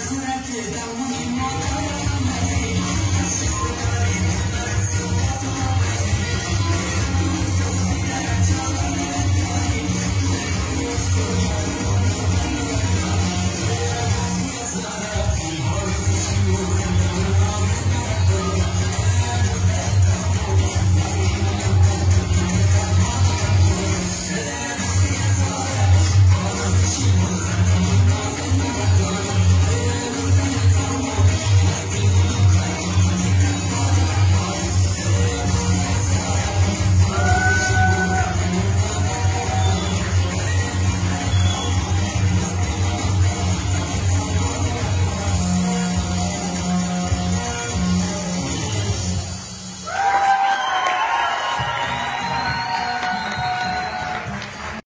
Júrate, da un